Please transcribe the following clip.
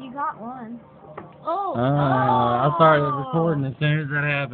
You got one. Oh. Uh, I started oh. recording as soon as that happened.